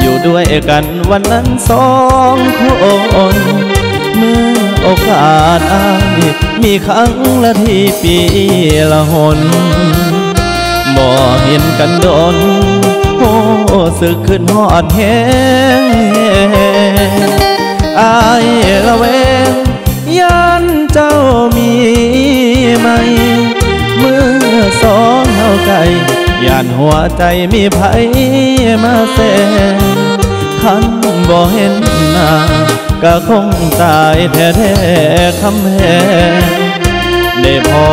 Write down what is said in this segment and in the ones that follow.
อยู่ด้วยกันวันนั้นสองคนเมื่อโอกาสอายมีครั้งละที่ปีละหนบ่เห็นกันโดนโอ้สึกขึ้นหอดแหงอายละเวงย่านเจ้ามีไหม เมื่อสองเฮาไก่ ย่านหัวใจมีไผมาแสงคันบ่เห็นหน้าก็คงตายแท้ๆคำแหงได้พอ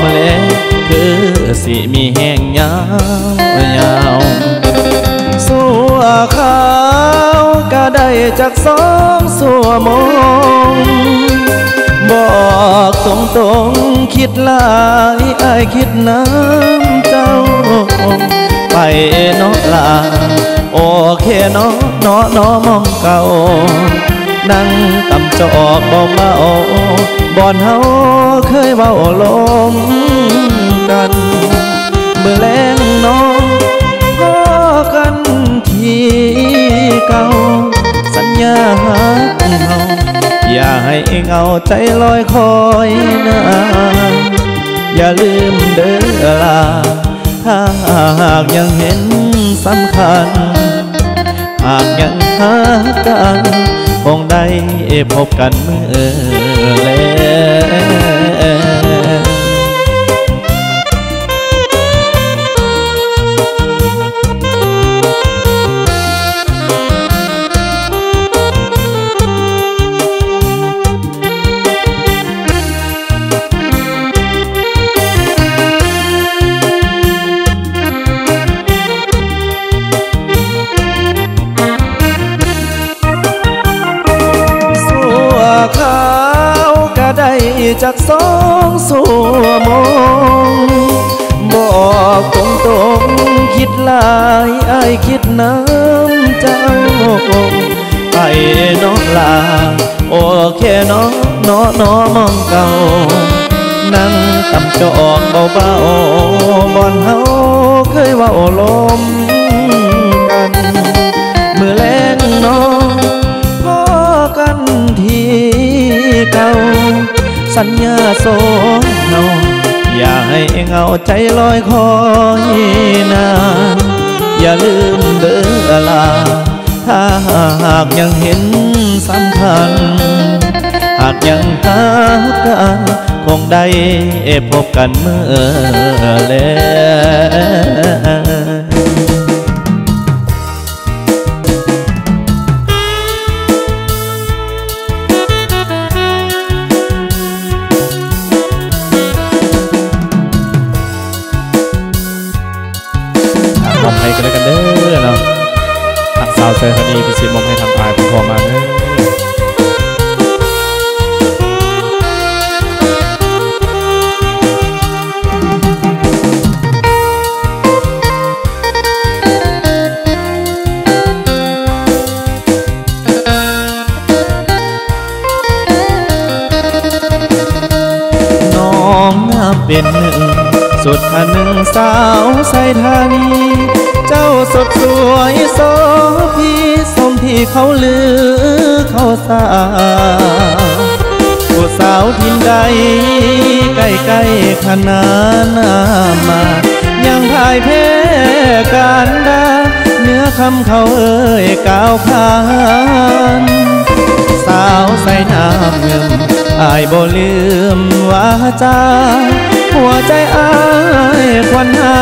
มาแล้วคือสิมีแห้งยาวยาวสัวขาวก็ได้จากสองสัวมง บอกตรงตรงๆคิดลายอายคิดน้ำเจ้า ไปเนาะลา โอเคเนาะเนาะเนาะมองเก่า นั่งตำจอกบาเบาบ่อนเฮาเคยเบาลมกันเมื่อแรงน้องพอกันที่เก่า สัญญาหักเฮาอย่าให้เงาใจลอยคอยนานอย่าลืมเด้อลาถ้าหากยังเห็นสำคัญ หากยังหากันคงได้พบกันเมื่อแล้ว น้องน้อน้อมองเก่า นั่งตำจอกเบาๆบอนเฮาเคยว่าลมกันเมื่อแลงน้องพอกันที่เก่า สัญญาโซเนาอย่าให้เงาใจลอยคอยนานอย่าลืมเด้อลาถ้าหากยังเห็นสำคัญากยังหากันคงได้พบกันเมื่อแล้วมอบให้กันแล้วกันเด้อเนาะทางสาวเซอร์คดีพิชิตมอบให้ทางอายเป็นพอมาเด้อ เป็นหนึ่ง สุดพันหนึ่งสาวใส่ธานีเจ้าสดสวยโสพีสมที่เขาลือเขาสาผู้สาวทินใด ใกล้ใกล้ขนาดหน้ามา ยังพ่ายแพ้การดาเนื้อคำเขาเอ่ยก้าวผ่านสาวใส่น้ำเงิมอายบ่ลืมวาจา หัวใจอายควันหา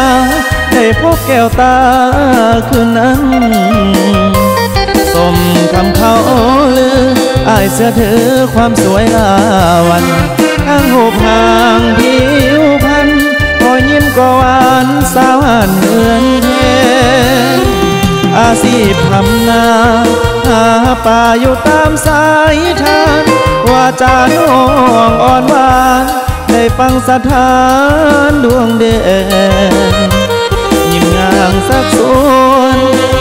ได้พบแก้วตาคืนนั้นสมคำเขาลืออายเสื้อถือความสวยลาวันข้างหูพางผิวพันพอยิ้มก็หวานสาวหันเหมือนเพชรอาชีพทำนาหาป่าอยู่ตามสายทางว่าจาน้องอ่อนหวาน ได้ฟังสถานดวงเด่นยิ้มงามสักส่วน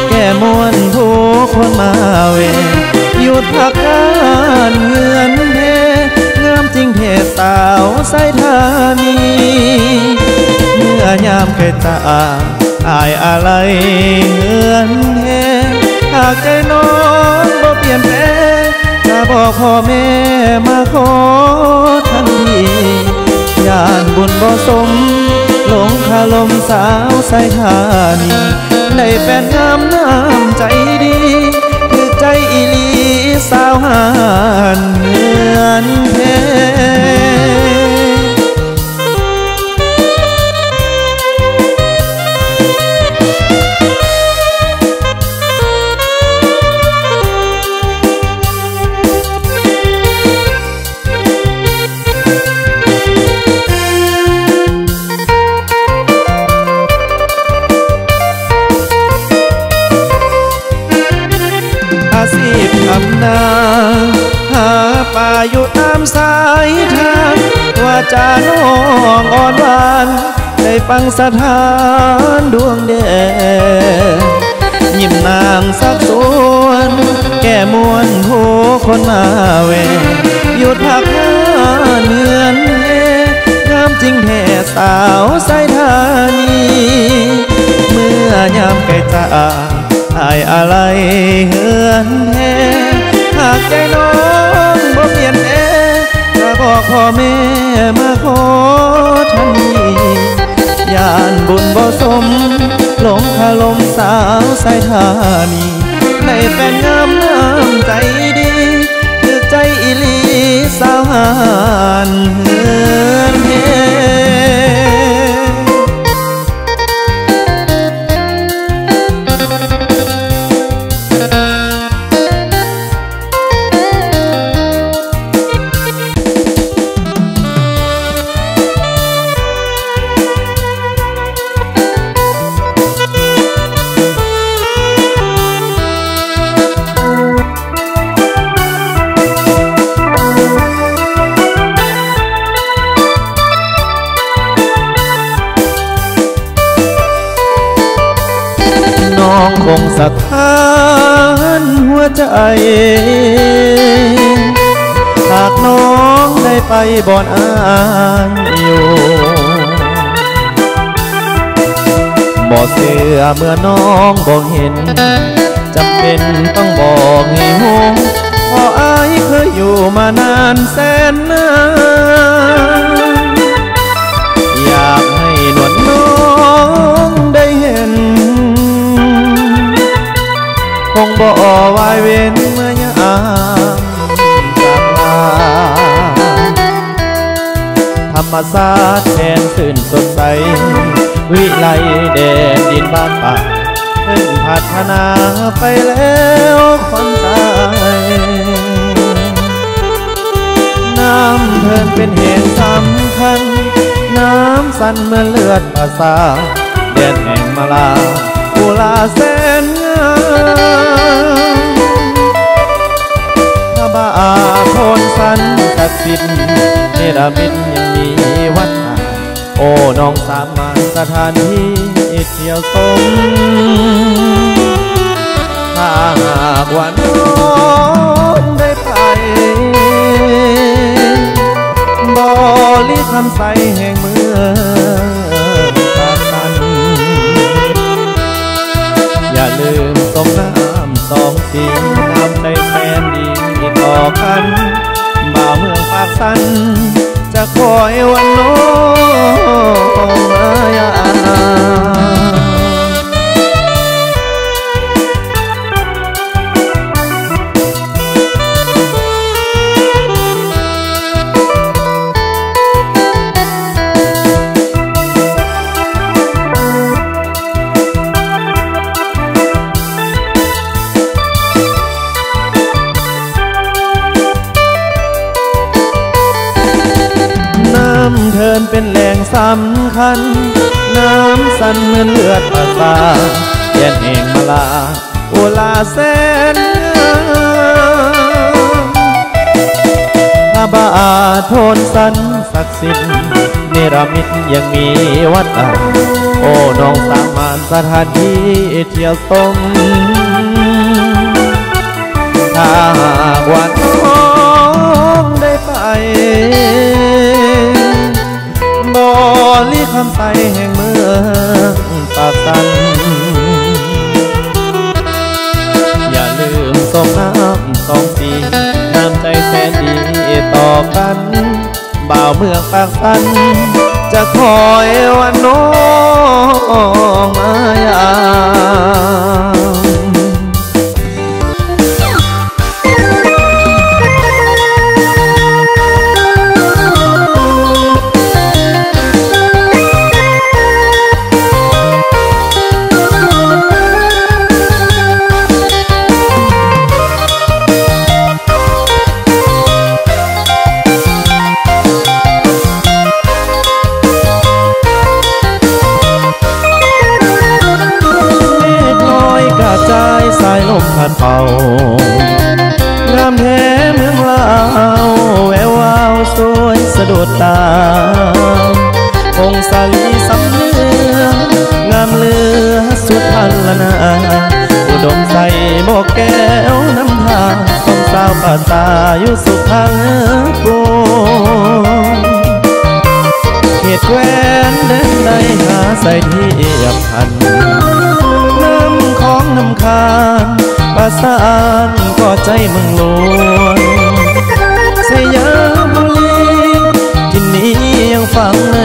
แก่มวนผู้คนมาเวหยุดพักการเงินเพงามจริงเทศสาวใส่ธานีอยามเคยตาอายอะไรเหือนแห้หากใจน้องบ่เปลี่ยนแปลงจะบอกพ่อแม่มาขอทันานบุญบ่สมหลงคาลมสาวใส่ทานีได้แฟนงามน้ำใจดีคือใจอีลีสาวหานเนือนเพ อยู่ตามสายทางว่าจาน้องอ่อนหวานได้ฟังสถานดวงแดงยิ้มนางสักสวนแก่มวนผู้คนมาแวหยุดพักหาเนือนเองามจริงแท้สาวสายธานีเมื่อยามไกลตาอายอะไรเหือนแท้หากใจน้อง บ่เอถ้าบอกพ่อแม่มาขอทันทียานบุญบ่สมหลงคาลมสาวสายธานีในแฟนงามน้ำใจดีคือใจอิลีสาวหานเฮือนเฮ เมื่อน้องบ่เห็นจำเป็นต้องบอกให้หูเพราะอายเคยอยู่มานานแสนนานอยากให้หนวดน้องได้เห็น คงบ่วายเว้นเมื่อยามจากลาธรรมศาสตร์แทนสื่นสดใส วิไลแดนดินบ้านป่าเพิ่งพัฒนาไปแล้วคนตายน้ำเพิ่นเป็นเหตุสำคัญ น้ำสั่นเมื่อเลือดประสาทแดนแห่งมาลากุลาแสนงามพระบาโทนสันศักดิ์สิทธิ์เนรมิตยังมีวัดอา โอ้น้องสามมาสถานที่เที่ยวสมถ้าหากว่าน้องได้ไปบริคำใสแห่งเมืองปากสันอย่าลืมสมน้ำสองสีน้ำใจแสนดีต่อกันบ่าวเมืองปากสัน จะคอยวั คัญน้ำสั่นเหมือนเลือดประสาทแยนแห่งมาลาโอลาแสนงามพระบาโทนสันศักดิ์สิทธิ์เนรมิตยังมีวัดอ่างโอ้น้องสามานสถานที่เที่ยวชมถ้าหากว่าน้องได้ไป ลีคำใสแห่งเมืองปากสัน อย่าลืมสองน้ำสองสีน้ำใจแสนดีต่อกัน บ่าวเมืองปากสัน จะคอยวันน้องมายา อยกระจสายลมพัดเป่างามแท้เมืองลาวแวววาวสวยสะดุดตา องศาลีสำเนืองงามเลือสุดพันละนาอุดมใส่หมวกแก้วน้ำทางของสาวป่าตาอยู่สุขทางโกเขตแควนแดนใดหาใส่เทียบพัน องนำคานประสานก็ใจมึงลวงสยามบุรีที่นี้ยังฟังใน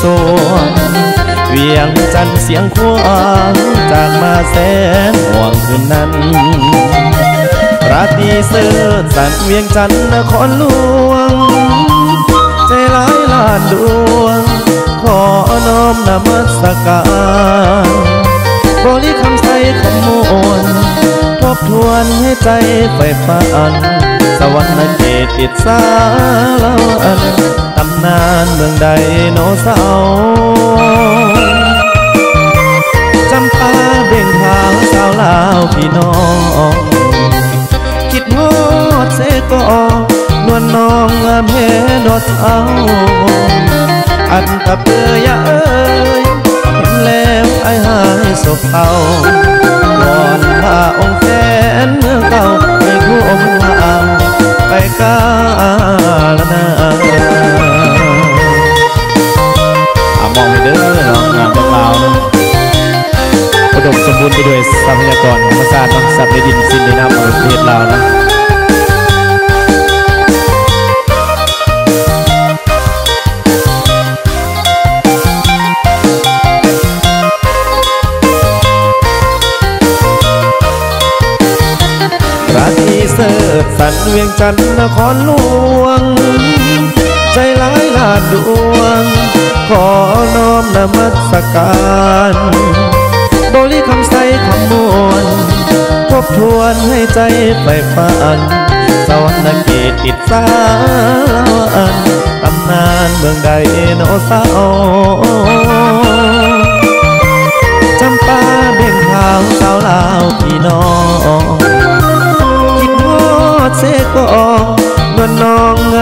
สวงเวียงจันเสียงควางจากมาแสนห่วงคืนนั้นราตรีเสื้อสันเวียงจันนครหลวง ใจร้ายลานดวง ขอน้อมนมัสการบริ คำใส่คำมวลทบทวนให้ใจไฟฝัน สวรรค์เขตอิสาลาวันตำนานเมืองใดโนเสาร์จำปาเบ่งขาวสาวลาวพี่น้อง คิดฮอดเสกอนวลน้องงามเฮดอดเอา อันตะเปื่อยเอ้ย แล้วไอ้หายศพเต่าวอนพาองค์แสนเมืองเก่าให้คู่องค์ลาไปกาลนาอะมองเด้อเนางานเมืองลาวนาะอุดมสมบูรณ์ไปด้วยทรัพยากรธรรมชาติเนาะสัตว์ในดินสิ่งในน้ำประเทศลาวนะ เวียงจันทร์นครหลวง ใจร้ายลาดดวง ขอน้อมนมัสการบริคำใสคำมวลทบทวนให้ใจไปฝันสวรรค์เขตอิสาลาวันตำนานเมืองใดโนสาร์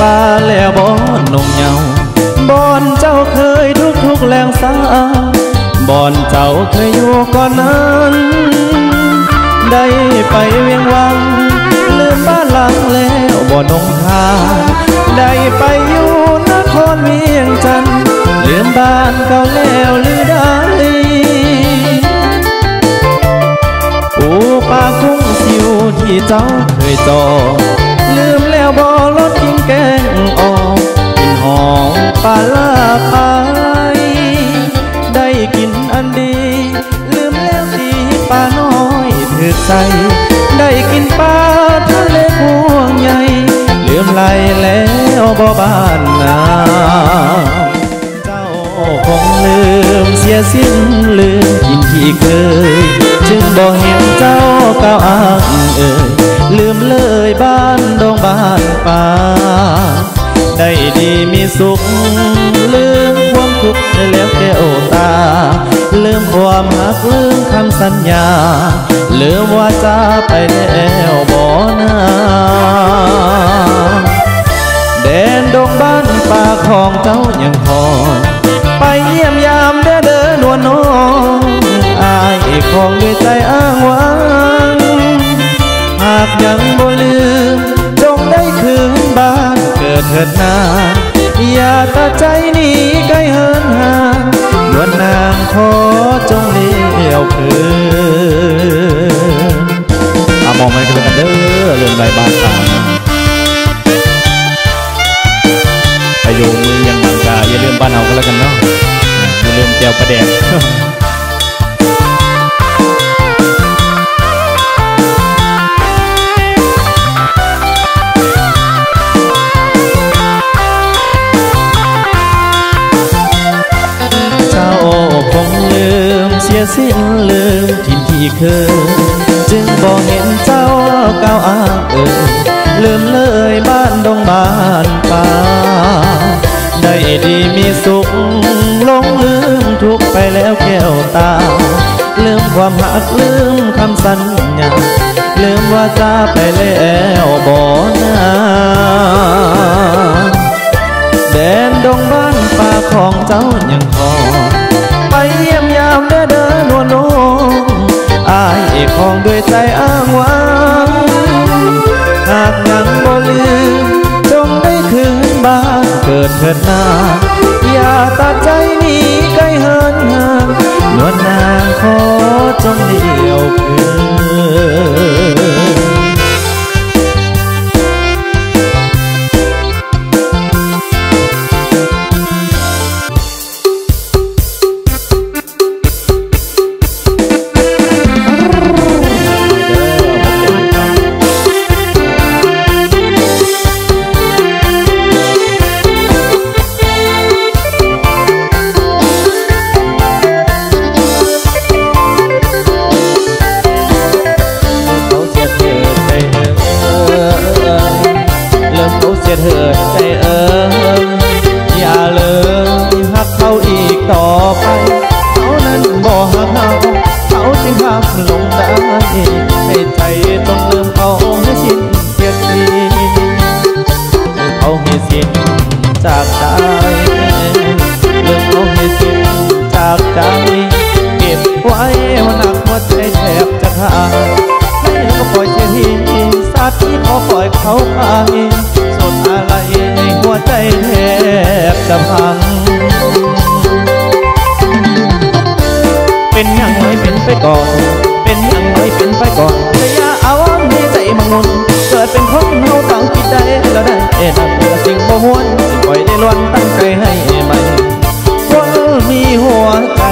ป่าแล้วบอนนงเหยาบอนเจ้าเคยทุกทุกแรงสาบอนเจ้าเคยอยู่ก่อนนั้นได้ไปเวียงวังลืมบ้านหลังแล้วบ่นงทาได้ไปอยู่นครเวียงจันทร์ลืมบ้านเก่าแล้วหรือได้ปูปลากุ้งสิวที่เจ้าเคยจองลืมแล้ วบ่รสกินแกงออกกินหอมปลาลาพายได้กินอันดี ลืมแล้วสีปลาน้อยถือใจได้กินปลาทะเลพวงใหญ่ลืมไหลแล้วบ่บ้านนาเจ้าคงลืมเสียสิ้นลืมกินที่เคย จึงบ่เห็นเจ้าก้าวอ้างเอ่ยืมเลยบ้านดงบ้านป่า ได้ดีมีสุข ลืมความทุกข์ได้แล้วแก้วตา ลืมความหักลืมคำสัญญา ลืมว่าจะไปแล้วบ่นา แดนดงบ้านป่าของเจ้ายังคอยไปเยี่ยมยามเด้อเด้อนวลน้องอายของด้วยใจอ้างว้างากยังบ่ลืม จงได้คืนบ้านเกิดเถิดนาอย่าตัดใจหนีไกลเหินห่างนวลนางขอจงเลี้ยวคืนอามองมันกันเด้อเรื่องใบบ้านตาไปอยู่มือยังบางกาอย่าลืมบ้านเราก็แล้วกันเนาะอย่าลืมแจวประแดก สิ้นลืมทิ่นที่เคยจึงบอกเห็นเจ้าก้าวอ้างเอ่ยลืมเลยบ้านดงบ้านป่าได้ดีมีสุขหลงลืมทุกไปแล้วแก้วตา ลืมความหักลืมคำสัญญาลืมว่าจะไปแล้วบ่นาแดนดงบ้านป่าของเจ้ายังพอไปเยี่ยมยามเด้ ของด้วยใจอ้างว้างหากยังบ่ลืมจงได้คืนบ้านเกิดเถิดนาอย่าตัดใจหนีไกลเหินห่างนวลนางขอจงเดียวคืน ก่อน เป็นอย่างไรเป็นไปก่อนแต่อย่าเอาให้ใจมังงนเกิดเป็นคนเฮาต้องคิดได้แล้วได้เอ็นับแต่สิ่งบ่มวนสิ่งปล่อยได้ล้วนตั้งใจให้ใหม่คนมีหัวใจ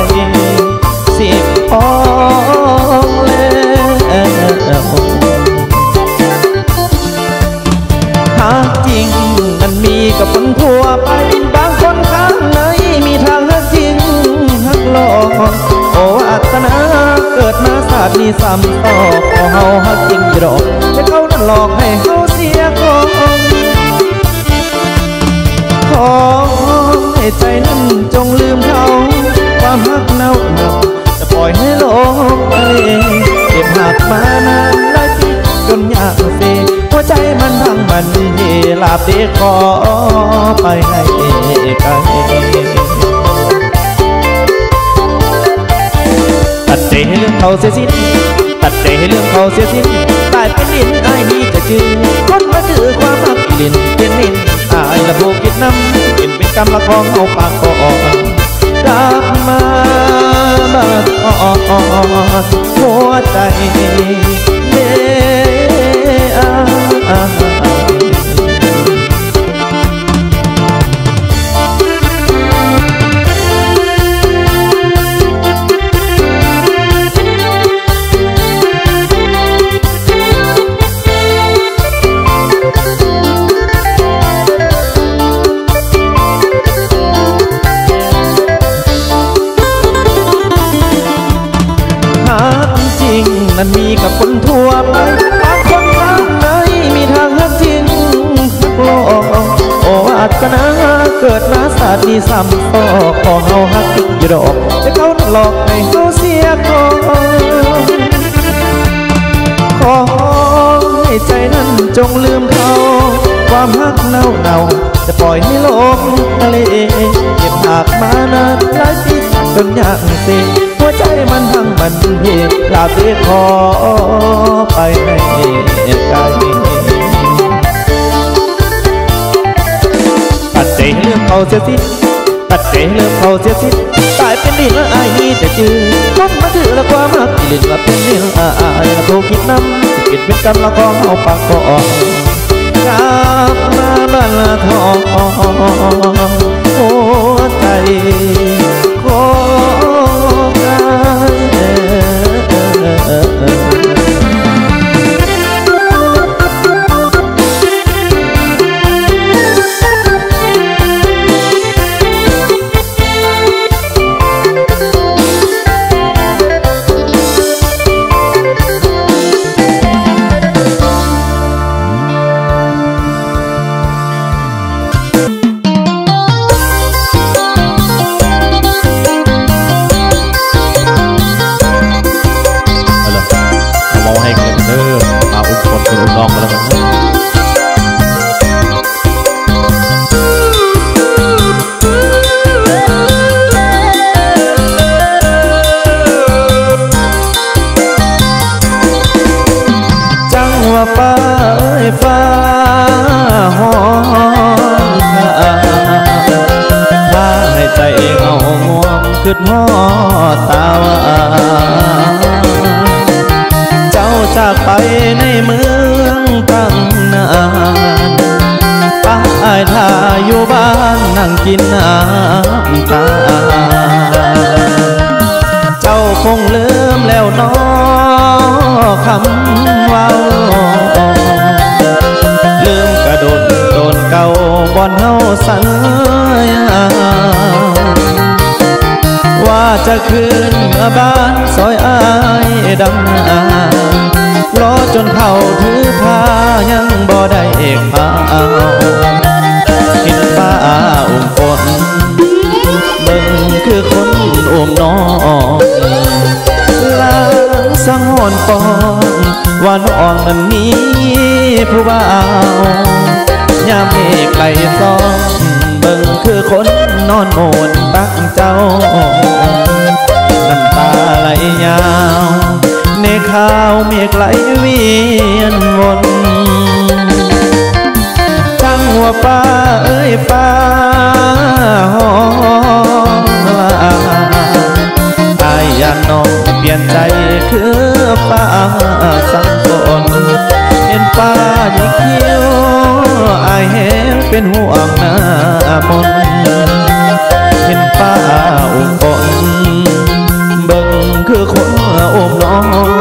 สิบพองแล้วหากจริงมันมีกับคนทั่วไปบางคนข้างในมีทางหักจริงหักหลอก โอ้อัตนา เกิดมาศาสตร์นี้ซ้ำต่อขอเฮาหักจริงดอกแต่เขานั้นหลอกให้เฮาเสียของขอให้ใจนั้นจงลืมเขาความหักเน่าเน่าจะปล่อยให้โลกไปเก็บหักมานานหลายปีจนอยากเสียหัวใจมันพังมันเฮลาบเดขอไปให้ไกล ใจให้เรื่องเขาเสียสิ้นตัดใจให้เรื่องเขาเสียสิ้นตายเป็นดินอายนี่จะจืนคนมาถือความหักดินเป็นนินอายละผูกกิดน้ำเป็นเป็นกรรมละของเอาปากก็ออกกลับมาบ้านอ่อนหัวใจเด้อ ปีจนอย่างสีหัวใจมันทั้งมันเพลาเบียขอไปให้ไกลตัดใจเลือกเขาเสียสิตัดใจเลือกเขาเสียสิตายเป็นดินละอายมีแต่จือคนมาถือละความรักที่ลิ้นละเป็นดินละอายละโทคิดน้ำสิกิดเป็นกรรมละของเอาปากก็ออกกลับมาบ้านละทองหัวใจ อนเฮาสัญญาว่าจะคืนเมื่อบ้านซอยอายดำนารอจนเขาถือพายังบ่ได้เอกพาวเห็นป้าอุ้มฝนเบิ่งคือคนอุ้มน้องลางสังหอนปองว่าน้องนั้นมีผู้บ่าว ยามเมฆไหลซองเบิ่งคือคนนอนโมนตักเจ้า น้ำตาไหลยาว ในข้าวเมฆไหลเวียนวนจังหัวป้าเอ้ยป้าหอลาอายยานน้องเปลี่ยนใจคือป้าสังสน นป้ายิ่งเขียวอายแหงเป็นห่วงหน้ามนเห็นป้าอุ้มฝนเบิ่งคือคนอุ้มน้อง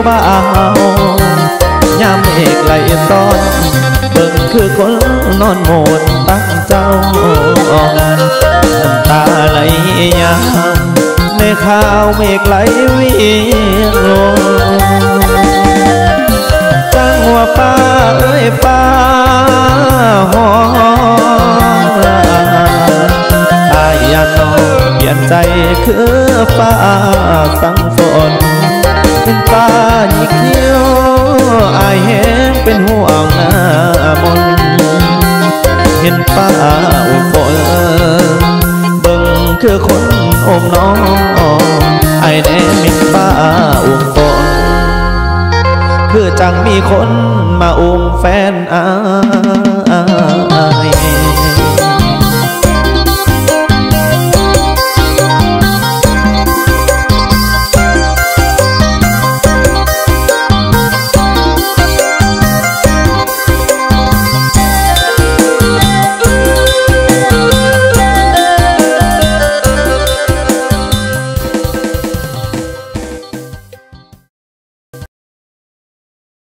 ผู้บ่ายามเอกไหลซ้อนเบิ่งคือคนนอนโมนตั้งเจ้าน้ำตาไหลยามในข้าวเมฆไหลเวียนลงจังว่าป้าเอ้ยป้าหอลาอายยากน้องเปลี่ยนใจคือป้าสังฝน ป้ายิ่เขียวอายแหงเป็นห่วงหน้ามนเห็นป้าอุ้มฝนเบิ่งคือคนอมน้องไอายแน่มินป้าอุ้มฝนคือจังมีคนมาอุ้มแฟนอาย